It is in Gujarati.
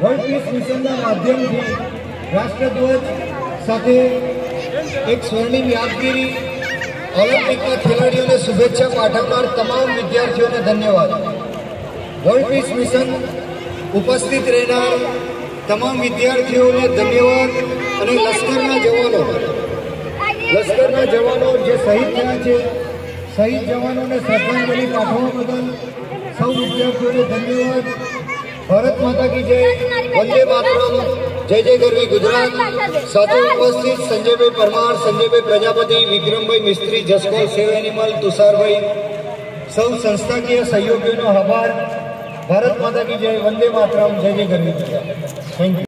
વર્લ્ડ પીસ મિશનના માધ્યમથી રાષ્ટ્રધ્વજ સાથે એક સ્વર્ણિમ યાદગીરી ઓલિમ્પિકના ખેલાડીઓને શુભેચ્છા પાઠવનાર તમામ વિદ્યાર્થીઓને ધન્યવાદ. વર્લ્ડ પીસ મિશન ઉપસ્થિત રહેનાર તમામ વિદ્યાર્થીઓને ધન્યવાદ અને લશ્કરના જવાનો. લશ્કરના જવાનો જે શહીદ થયા છે, શહીદ જવાનોને શ્રદ્ધાંજલિ પાઠવવા બદલ સૌ વિદ્યાર્થીઓને ધન્યવાદ. ભારત માતા કી જય. વંદે માતરમ. જય જય ગરવી ગુજરાત. સાથે ઉપસ્થિત સંજયભાઈ પરમાર, સંજયભાઈ પ્રજાપતિ, વિક્રમભાઈ મિસ્ત્રી, જસકોલ સેવ એનિમલ, તુષારભાઈ. સૌ સંસ્થાકીય સહયોગીઓનો આભાર. ભારત માતા કી જય. વંદે માતરમ. જય જય ગરવી ગુજરાત. Thank you